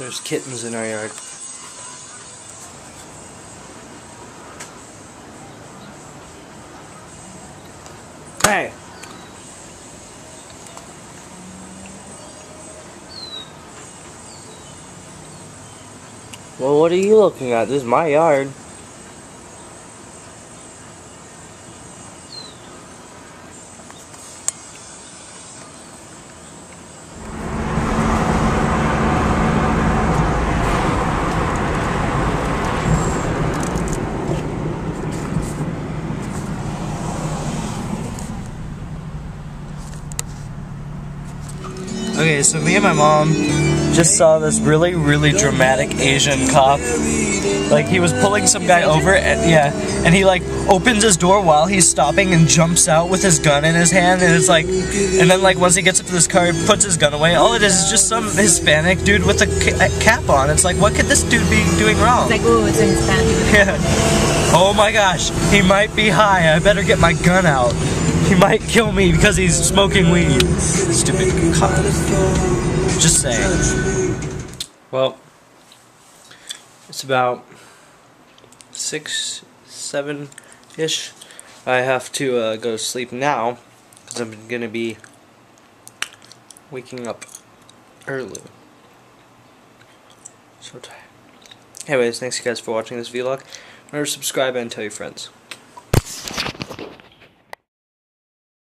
There's kittens in our yard. Hey! Well, what are you looking at? This is my yard. Okay, so me and my mom just saw this really, really dramatic Asian cop. Like, he was pulling some guy over, and yeah, and he, like, opens his door while he's stopping and jumps out with his gun in his hand, and it's like, and then, like, once he gets up to this car, he puts his gun away. All it is is just some Hispanic dude with a ca cap on. It's like, what could this dude be doing wrong? It's like, ooh, it's a Hispanic. Yeah. Oh my gosh, he might be high. I better get my gun out. He might kill me because he's smoking weed. Stupid cop. Just saying. Well, it's about six, seven ish. I have to uh, go to sleep now because I'm gonna be waking up early. So tired. Anyways, thanks you guys for watching this vlog. Remember to subscribe and tell your friends.